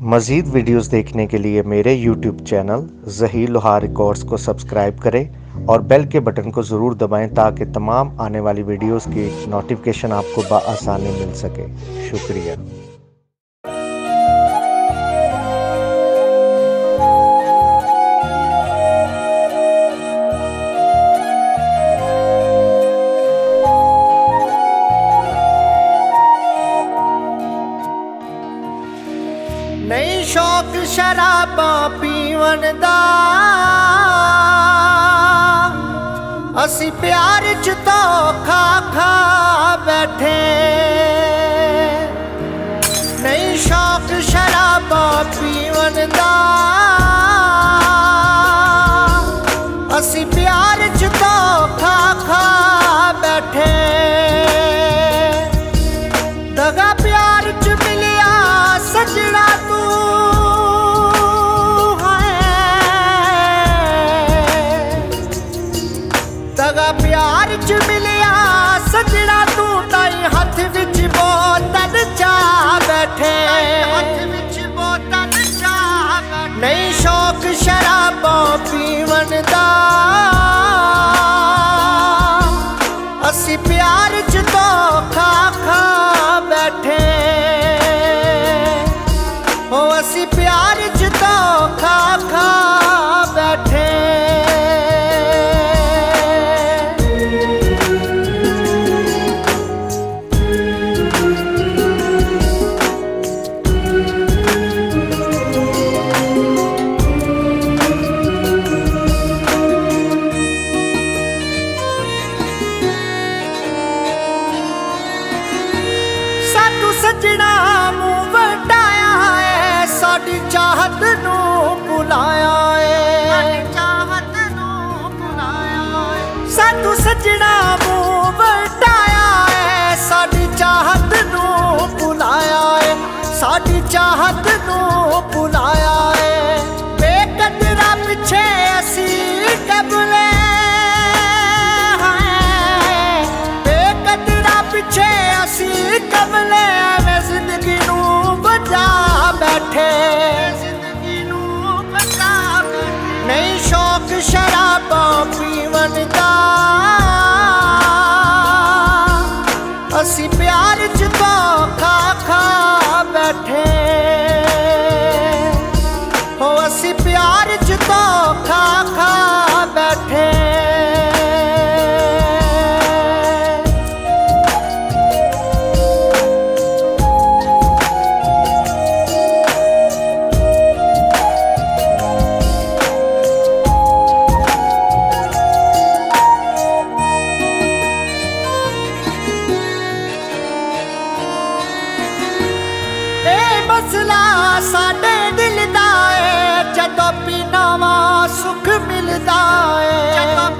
मज़ीद वीडियोस देखने के लिए मेरे यूट्यूब चैनल जही लोहार रिकॉर्ड्स को सब्सक्राइब करें और बेल के बटन को ज़रूर दबाएँ ताकि तमाम आने वाली वीडियोस की नोटिफिकेशन आपको बसानी मिल सके। शुक्रिया। ਸ਼ੌਕ ਸ਼ਰਾਬਾਂ ਪੀਵਣ ਦਾ। ਅਸੀਂ ਪਿਆਰ ਚ ਧੋਖਾ ਖਾ ਬੈਠੇ। ਨਹੀਂ ਸ਼ੌਕ ਸ਼ਰਾਬਾਂ ਪੀਵਣ ਦਾ। ਅਸੀਂ ਪਿਆਰ ਚ ਧੋਖਾ ਖਾ ਬੈਠੇ। ਸ਼ਰਾਬਾਂ ਪੀਵਣ ਦਾ। ਸੱਜਣਾ ਮੂੰਹ ਵਟਾਇਆ ਏ ਸਾਡੀ ਚਾਹਤ ਨੂੰ ਭੁਲਾਇਆ ਏ। ਸਾਡੀ ਚਾਹਤ ਨੂੰ ਭੁਲਾਇਆ ਏ। ਸਾਡੂ ਸੱਜਣਾ ਮੂੰਹ ਵਟਾਇਆ ਏ ਸਾਡੀ ਚਾਹਤ ਨੂੰ ਭੁਲਾਇਆ ਏ। ਸਾਡੀ ਚਾਹਤ ਨੂੰ ਨਹੀਂ ਸ਼ੌਕ ਸ਼ਰਾਬਾਂ ਪੀਵਨ ਦਾ। ਅਸੀਂ ਪਿਆਰ ਚ ਧੋਖਾ ਖਾ ਬੈਠੇ। ਇਹ ਸਾਡੇ ਦਿਲ ਦਾ ਏ। ਜਦੋਂ ਪੀਨਾਵਾ ਸੁਖ ਮਿਲਦਾ ਏ। ਜਦੋਂ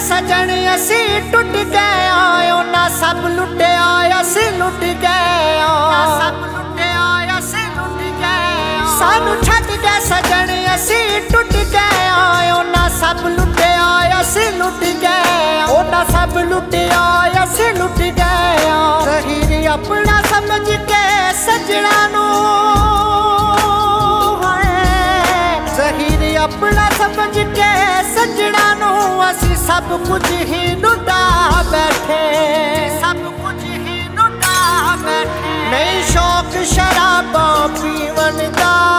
ਸਜਣ ਅਸੀਂ ਟੁੱਟ ਗਏ ਆ ਉਹਨਾਂ ਸਭ ਲੁੱਟਿਆ ਅਸੀਂ ਲੁੱਟ ਗਏ ਆ। ਸਭ ਲੁੱਟਿਆ ਅਸੀਂ ਲੁੱਟ ਗਏ ਸਾਨੂੰ ਛੱਡ ਕੇ ਸਜਣ ਅਸੀਂ ਟੁੱਟ ਗਏ ਆ। ਉਹਨਾਂ ਸਭ ਲੁੱਟਿਆ ਅਸੀਂ ਲੁੱਟ ਗਏ ਉਹਨਾਂ ਸਭ ਲੁੱਟਿਆ ਅਸੀਂ ਲੁੱਟ ਗਏ ਆ। ਜ਼ਹੀਰ ਆਪਣਾ ਸਮਝ ਕੇ ਸਭ ਕੁਝ ਹੀ ਲੁਟਾ ਬੈਠੇ। ਸਭ ਕੁਝ ਹੀ ਲੁਟਾ ਬੈਠੇ। ਨਹੀਂ ਸ਼ੌਕ ਸ਼ਰਾਬਾਂ ਪੀਵਨ ਦਾ।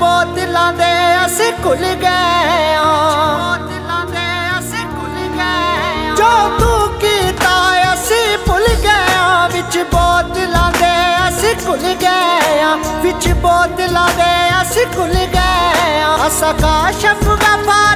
ਬੋਤਲਾਂ ਦੇ ਅਸੀਂ ਖੁੱਲ ਗਏ ਆ। ਬੋਤਲਾਂ ਦੇ ਅਸੀਂ ਖੁੱਲ ਗਏ ਜੋ ਤੂੰ ਕੀਤਾ ਅਸੀਂ ਭੁੱਲ ਗਏ ਆ। ਵਿੱਚ ਬੋਤਲਾਂ ਦੇ ਅਸੀਂ ਖੁੱਲ ਗਏ ਆ। ਵਿੱਚ ਬੋਤਲਾਂ ਦੇ ਅਸੀਂ ਖੁੱਲ ਗਏ ਆ। ਅਸਾਂ ਕਾਸ਼ਫ ਗਫਾਰੀ